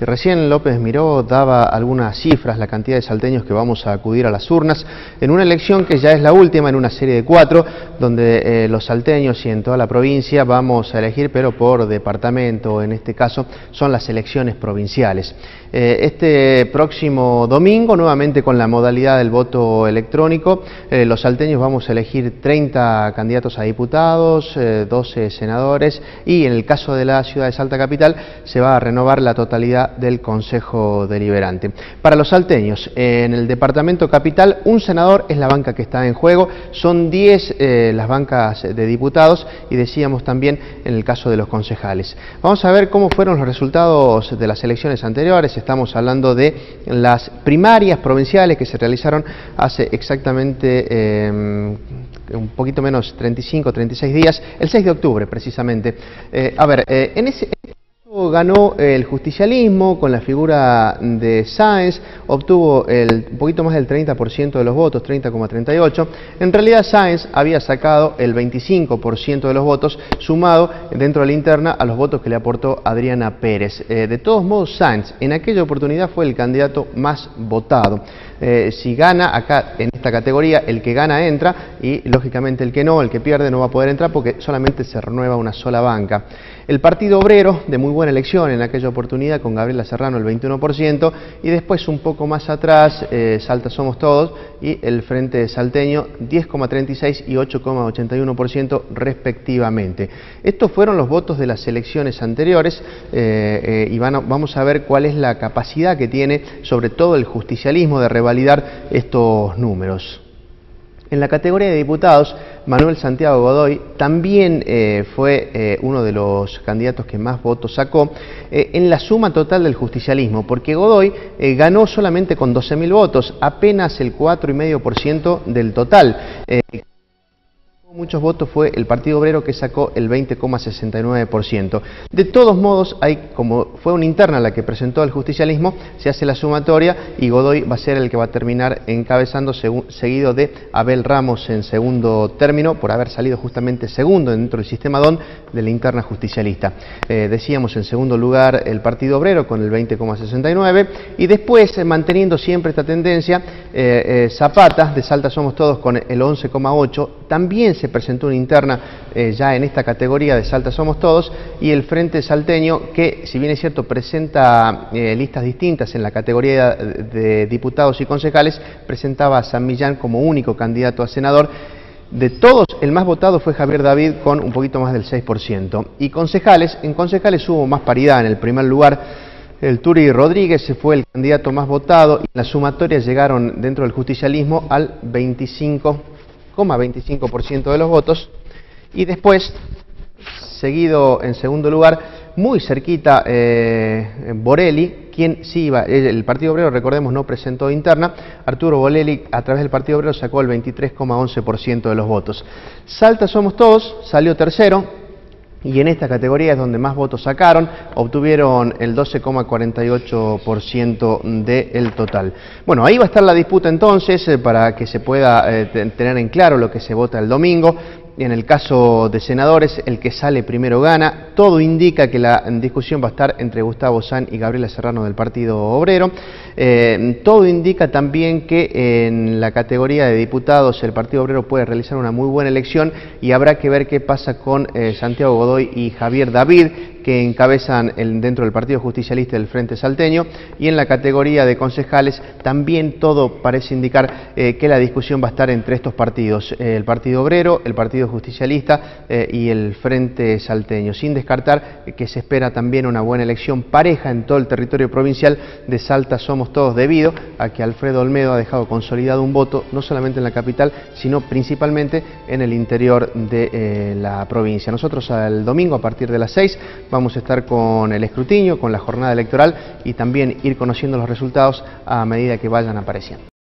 Y recién López Miró daba algunas cifras, la cantidad de salteños que vamos a acudir a las urnas, en una elección que ya es la última en una serie de cuatro, donde eh, los salteños y en toda la provincia vamos a elegir, pero por departamento, en este caso son las elecciones provinciales. Eh, este próximo domingo, nuevamente con la modalidad del voto electrónico, eh, los salteños vamos a elegir 30 candidatos a diputados, 12 senadores y en el caso de la ciudad de Salta Capital se va a renovar la totalidad del Consejo Deliberante. Para los salteños, en el Departamento Capital, un senador es la banca que está en juego, son 10 eh, las bancas de diputados y decíamos también en el caso de los concejales. Vamos a ver cómo fueron los resultados de las elecciones anteriores, estamos hablando de las primarias provinciales que se realizaron hace exactamente eh, un poquito menos 35, 36 días, el 6 de octubre precisamente. Eh, a ver, en ese ganó el justicialismo con la figura de Sáenz, obtuvo un poquito más del 30% de los votos, 30,38. En realidad Sáenz había sacado el 25% de los votos, sumado dentro de la interna a los votos que le aportó Adriana Pérez. Eh, de todos modos, Sáenz en aquella oportunidad fue el candidato más votado. Eh, si gana acá en esta categoría, el que gana entra y lógicamente el que no, el que pierde no va a poder entrar porque solamente se renueva una sola banca. El Partido Obrero, de muy buena elección en aquella oportunidad, con Gabriela Serrano el 21%, y después un poco más atrás, eh, Salta Somos Todos, y el Frente Salteño 10,36 y 8,81% respectivamente. Estos fueron los votos de las elecciones anteriores, eh, y vamos a ver cuál es la capacidad que tiene, sobre todo el justicialismo, de revalidar estos números. En la categoría de diputados, Manuel Santiago Godoy también eh, fue eh, uno de los candidatos que más votos sacó eh, en la suma total del justicialismo, porque Godoy ganó solamente con 12.000 votos, apenas el 4,5% del total muchos votos fue el Partido Obrero que sacó el 20,69%. De todos modos, hay, como fue una interna la que presentó el justicialismo, se hace la sumatoria y Godoy va a ser el que va a terminar encabezando seguido de Abel Ramos en segundo término por haber salido justamente segundo dentro del sistema DON de la interna justicialista. Eh, decíamos en segundo lugar el Partido Obrero con el 20,69 y después eh, manteniendo siempre esta tendencia eh, Zapata de Salta Somos Todos con el 11,8 también se se presentó una interna eh, ya en esta categoría de Salta Somos Todos y el Frente Salteño que, si bien es cierto, presenta eh, listas distintas en la categoría de diputados y concejales, presentaba a San Millán como único candidato a senador. De todos, el más votado fue Javier David con un poquito más del 6%. Y concejales, en concejales hubo más paridad. En el primer lugar, el Turi Rodríguez fue el candidato más votado y las sumatorias llegaron dentro del justicialismo al 25%. 25% de los votos. Y después, seguido en segundo lugar, muy cerquita eh, Borelli, quien sí iba, el Partido Obrero, recordemos, no presentó interna, Arturo Borelli a través del Partido Obrero sacó el 23,11% de los votos. Salta Somos Todos, salió tercero, y en esta categoría es donde más votos sacaron, obtuvieron el 12,48% del total. Bueno, ahí va a estar la disputa entonces eh, para que se pueda eh, tener en claro lo que se vota el domingo. En el caso de senadores, el que sale primero gana. Todo indica que la discusión va a estar entre Gustavo San y Gabriela Serrano del Partido Obrero. Eh, todo indica también que en la categoría de diputados el Partido Obrero puede realizar una muy buena elección y habrá que ver qué pasa con eh, Santiago Godoy y Javier David, que encabezan dentro del Partido Justicialista del Frente Salteño, y en la categoría de concejales también todo parece indicar eh, que la discusión va a estar entre estos partidos, eh, el Partido Obrero, el Partido Justicialista eh, y el Frente Salteño, sin descartar que se espera también una buena elección pareja en todo el territorio provincial de Salta Somos Todos, debido a que Alfredo Olmedo ha dejado consolidado un voto, no solamente en la capital, sino principalmente en el interior de la provincia. Nosotros el domingo a partir de las 6 vamos a estar con el escrutinio, con la jornada electoral y también ir conociendo los resultados a medida que vayan apareciendo.